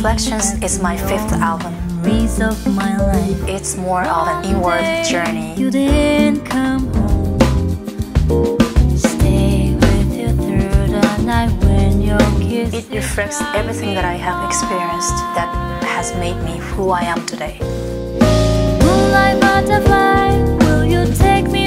Reflections is my fifth album. Of my life. It's more of an inward journey. You didn't come home. Stay with you through the night when your kiss It reflects everything that I have experienced that has made me who I am today. Moonlight butterfly, will you take me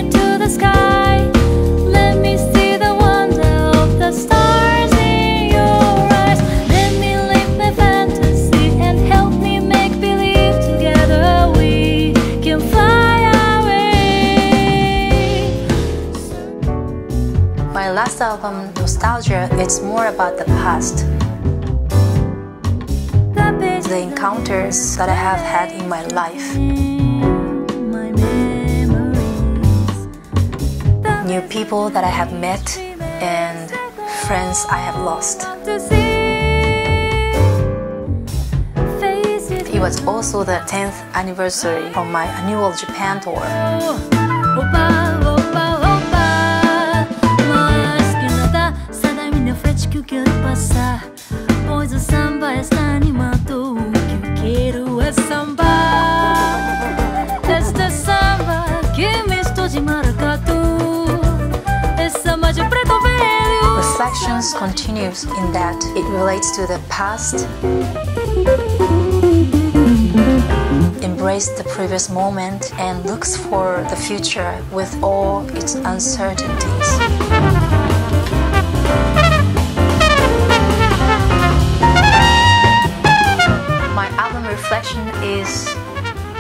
last album, Nostalgia, it's more about the past, The encounters that I have had in my life, new people that I have met, and friends I have lost. It was also the 10th anniversary of my annual Japan tour. Que eu quero passar Pois o samba está animado O que eu quero é sambar Este samba que misto de maracatu É samba de preto velho Reflections continues in that it relates to the past, embrace the previous moment, and looks for the future with all its uncertainties. Is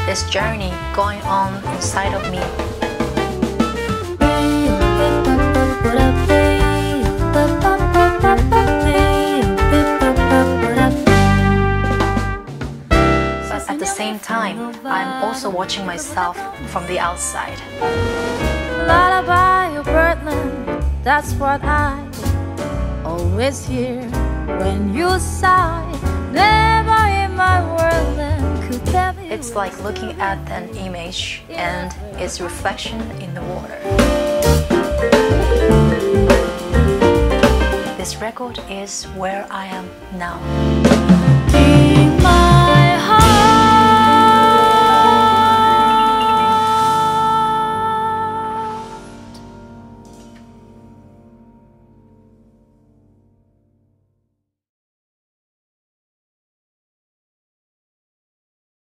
this journey going on inside of me But at the same time, I'm also watching myself from the outside. Lullaby Birdland, that's what I always hear when you sigh. Never in my world It's like looking at an image and its reflection in the water. This record is where I am now.